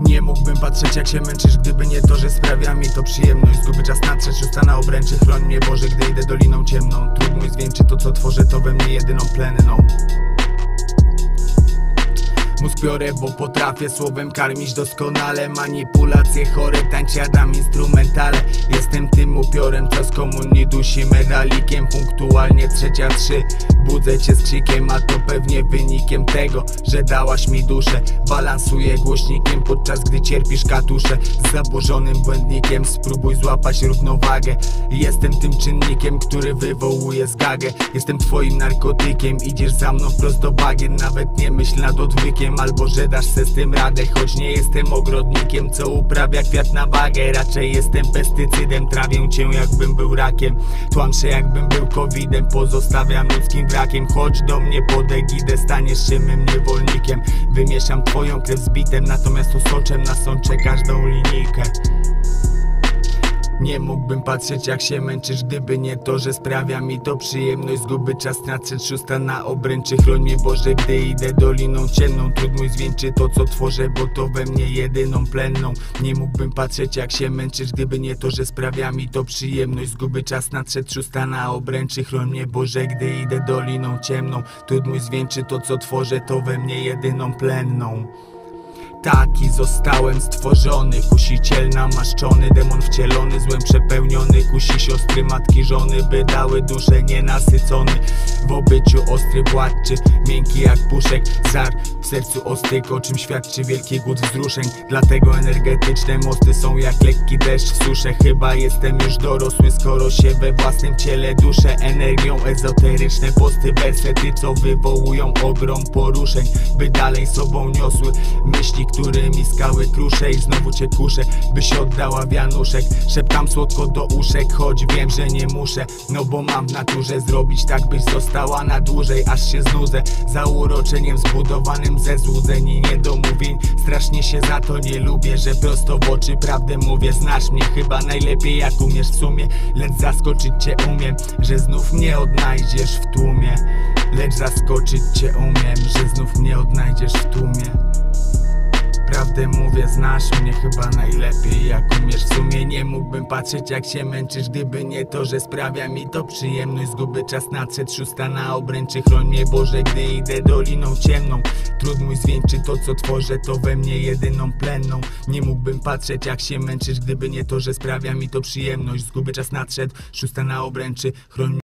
Nie mógłbym patrzeć jak się męczysz Gdyby nie to, że sprawia mi to przyjemność. Zguby czas nadszedł, szósta na obręczy Chroń mnie Boże, gdy idę doliną ciemną. Trud mój zwieńczy to co tworzę To we mnie jedyną plenną Mózg biorę, bo potrafię słowem karmić doskonale. Manipulacje chore, tańciadam instrumentale. Jestem tym upiorem, co z komunii dusi medalikiem. Punktualnie trzecia trzy. Budzę cię z krzykiem, a to pewnie wynikiem tego Że dałaś mi duszę. Balansuję głośnikiem, podczas gdy cierpisz katusze. Z zaburzonym błędnikiem spróbuj złapać równowagę. Jestem tym czynnikiem, który wywołuje zgagę. Jestem twoim narkotykiem, idziesz za mną wprost do bagien. Nawet nie myśl nad odwykiem, albo że dasz se z tym radę Choć nie jestem ogrodnikiem, co uprawia kwiat na wagę. Raczej jestem pestycydem, trawię cię jakbym był rakiem. Tłamszę jakbym był covidem, pozostawiam ludzkim brakiem Chodź do mnie pod egidę, staniesz się mym niewolnikiem. Wymieszam twoją krew z bitem, natomiast osoczem nasączę każdą linijkę nie mógłbym patrzeć jak się męczysz Gdyby nie to, że sprawia mi to przyjemność. Zguby czas nadszedł szósta na obręczy. Chroń mnie Boże, gdy idę doliną ciemną. Trud mój zwieńczy to co tworzę Bo to we mnie jedyną plenną Nie mógłbym patrzeć jak się męczysz Gdyby nie to, że sprawia mi to przyjemność. Zguby czas nadszedł szósta na obręczy. Chroń mnie Boże, gdy idę doliną ciemną. Trud mój zwieńczy to co tworzę To we mnie jedyną plenną Taki zostałem stworzony. Kusiciel namaszczony, demon wcielony Złem przepełniony, kusi siostry, matki, żony By dały duszę nienasycony. W obyciu ostry, władczy Miękki jak puszek, zar W sercu ostyk, o czym świadczy wielki głód wzruszeń. Dlatego energetyczne mosty są jak lekki deszcz w susze. Chyba jestem już dorosły, skoro się we własnym ciele duszę. Energią ezoteryczne posty, wersety Co wywołują ogrom poruszeń. By dalej sobą niosły myśli którymi skały kruszę I znowu cię kuszę, byś oddała wianuszek. Szeptam słodko do uszek, choć wiem, że nie muszę No bo mam w naturze zrobić tak, byś została na dłużej Aż się znudzę, za uroczeniem zbudowanym ze złudzeń i niedomówień Strasznie się za to nie lubię, że prosto w oczy prawdę mówię. Znasz mnie chyba najlepiej jak umiesz w sumie Lecz zaskoczyć cię umiem, że znów mnie odnajdziesz w tłumie. Lecz zaskoczyć cię umiem, że znów mnie odnajdziesz w tłumie Prawdę mówię, znasz mnie chyba najlepiej. Jak umiesz w sumie nie mógłbym patrzeć jak się męczysz. Gdyby nie to, że sprawia mi to przyjemność. Zguby czas nadszedł, szósta na obręczy. Chroń mnie Boże, gdy idę doliną ciemną. Trud mój zwieńczy to co tworzę To we mnie jedyną plenną Nie mógłbym patrzeć jak się męczysz. Gdyby nie to, że sprawia mi to przyjemność. Zguby czas nadszedł, szósta na obręczy. Chroń